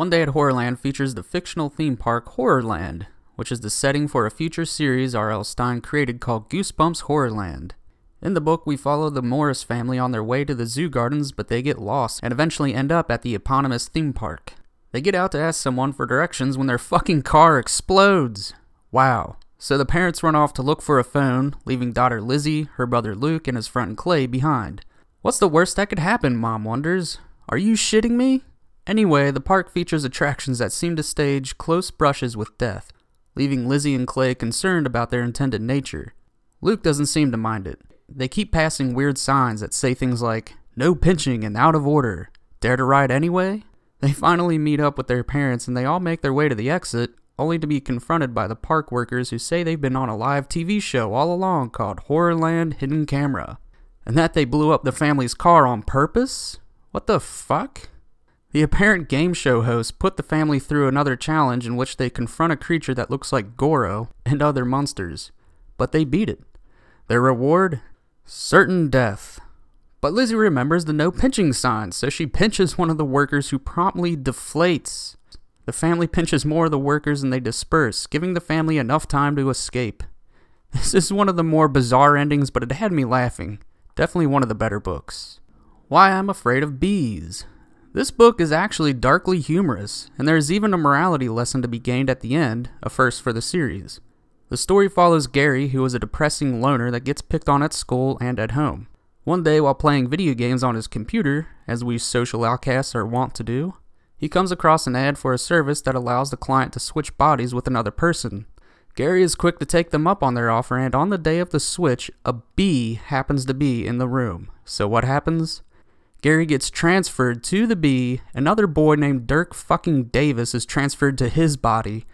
One Day at Horrorland features the fictional theme park Horrorland, which is the setting for a future series R.L. Stine created called Goosebumps Horrorland. In the book, we follow the Morris family on their way to the zoo gardens, but they get lost and eventually end up at the eponymous theme park. They get out to ask someone for directions when their fucking car explodes. Wow. So the parents run off to look for a phone, leaving daughter Lizzie, her brother Luke, and his friend Clay behind. What's the worst that could happen, Mom wonders? Are you shitting me? Anyway, the park features attractions that seem to stage close brushes with death, leaving Lizzie and Clay concerned about their intended nature. Luke doesn't seem to mind it. They keep passing weird signs that say things like, no pinching and out of order. Dare to ride anyway? They finally meet up with their parents and they all make their way to the exit, only to be confronted by the park workers who say they've been on a live TV show all along called Horrorland Hidden Camera. And that they blew up the family's car on purpose? What the fuck? The apparent game show host put the family through another challenge in which they confront a creature that looks like Goro and other monsters, but they beat it. Their reward? Certain death. But Lizzie remembers the no pinching sign, so she pinches one of the workers who promptly deflates. The family pinches more of the workers and they disperse, giving the family enough time to escape. This is one of the more bizarre endings, but it had me laughing. Definitely one of the better books. Why I'm Afraid of Bees. This book is actually darkly humorous, and there is even a morality lesson to be gained at the end, a first for the series. The story follows Gary, who is a depressing loner that gets picked on at school and at home. One day, while playing video games on his computer, as we social outcasts are wont to do, he comes across an ad for a service that allows the client to switch bodies with another person. Gary is quick to take them up on their offer, and on the day of the switch, a bee happens to be in the room. So what happens? Gary gets transferred to the bee, another boy named Dirk fucking Davis is transferred to his body,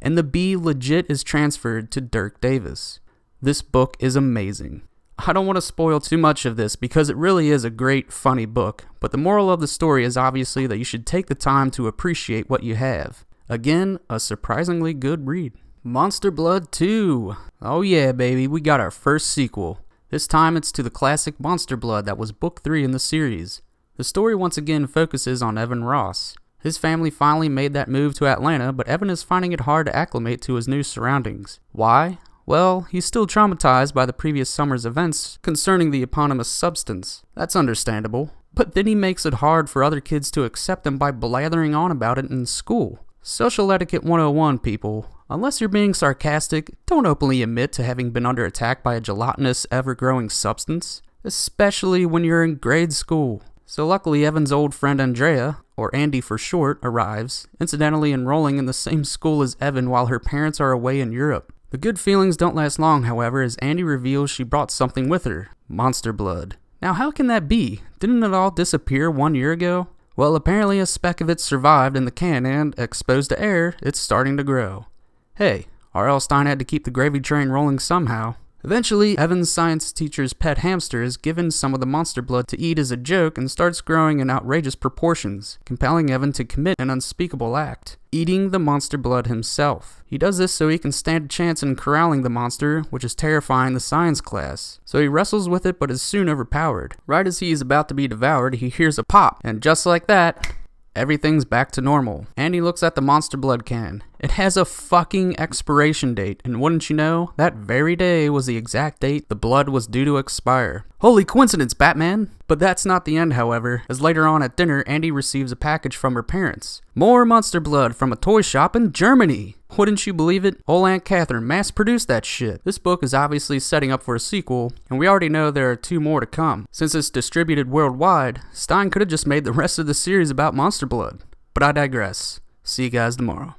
and the bee legit is transferred to Dirk Davis. This book is amazing. I don't want to spoil too much of this because it really is a great, funny book, but the moral of the story is obviously that you should take the time to appreciate what you have. Again, a surprisingly good read. Monster Blood 2. Oh yeah, baby, we got our first sequel. This time it's to the classic Monster Blood that was book 3 in the series. The story once again focuses on Evan Ross. His family finally made that move to Atlanta, but Evan is finding it hard to acclimate to his new surroundings. Why? Well, he's still traumatized by the previous summer's events concerning the eponymous substance. That's understandable. But then he makes it hard for other kids to accept him by blathering on about it in school. Social etiquette 101, people. Unless you're being sarcastic, don't openly admit to having been under attack by a gelatinous, ever growing substance, especially when you're in grade school. So, luckily, Evan's old friend Andrea, or Andy for short, arrives, incidentally enrolling in the same school as Evan while her parents are away in Europe. The good feelings don't last long, however, as Andy reveals she brought something with her monster blood. Now, how can that be? Didn't it all disappear one year ago? Well, apparently a speck of it survived in the can, and, exposed to air, it's starting to grow. Hey, R.L. Stine had to keep the gravy train rolling somehow. Eventually, Evan's science teacher's pet hamster is given some of the monster blood to eat as a joke and starts growing in outrageous proportions, compelling Evan to commit an unspeakable act eating the monster blood himself. He does this so he can stand a chance in corralling the monster, which is terrifying the science class. So he wrestles with it but is soon overpowered. Right as he is about to be devoured, he hears a pop, and just like that, Everything's back to normal. And he looks at the monster blood can. It has a fucking expiration date, and wouldn't you know, that very day was the exact date the blood was due to expire. Holy coincidence, Batman! But that's not the end, however, as later on at dinner, Andy receives a package from her parents. More monster blood from a toy shop in Germany! Wouldn't you believe it? Old Aunt Catherine mass produced that shit. This book is obviously setting up for a sequel, and we already know there are two more to come. Since it's distributed worldwide, Stine could have just made the rest of the series about Monster Blood. But I digress. See you guys tomorrow.